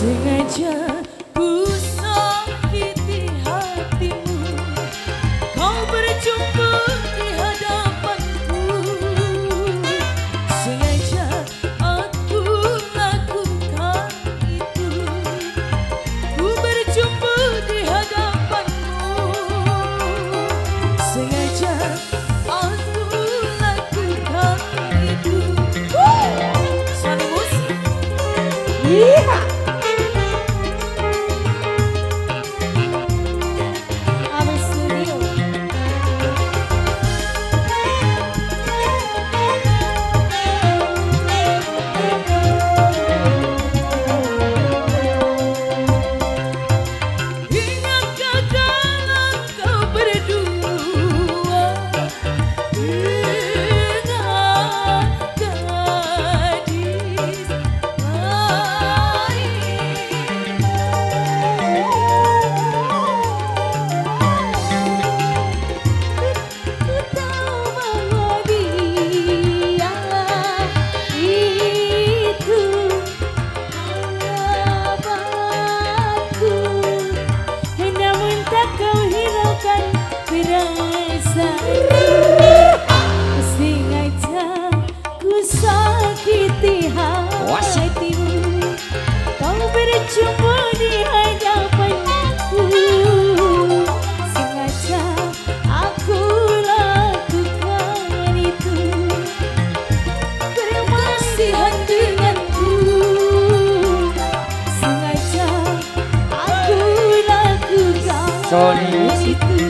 sengaja ku sakiti hatimu. Kau berjumpa di hadapanku. Sengaja aku lakukan itu. Ku berjumpa di hadapanmu. Sengaja aku lakukan itu. Woo! Sonic iya. Music sakiti hatimu Kau berjumpa di hadapanku Sengaja aku lakukan itu Bermasihan denganku Sengaja aku lakukan Sony itu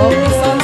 Vamos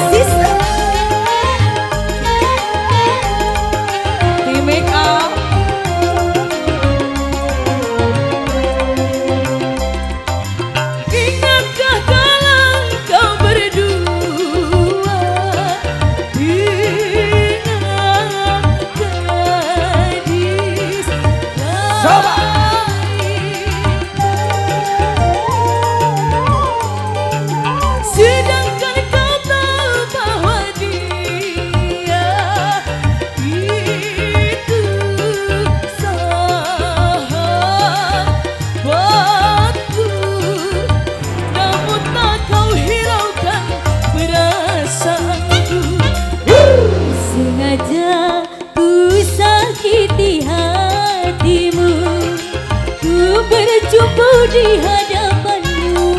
berjumpa di hadapanmu.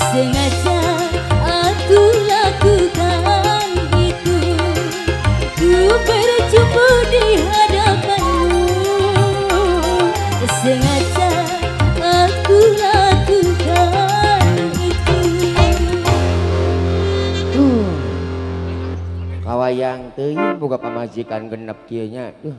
Sengaja aku lakukan itu. Ku berjumpa di hadapanmu. Sengaja aku lakukan itu. Kawayang teuing boga pamajikan genep kieu nya. Duh,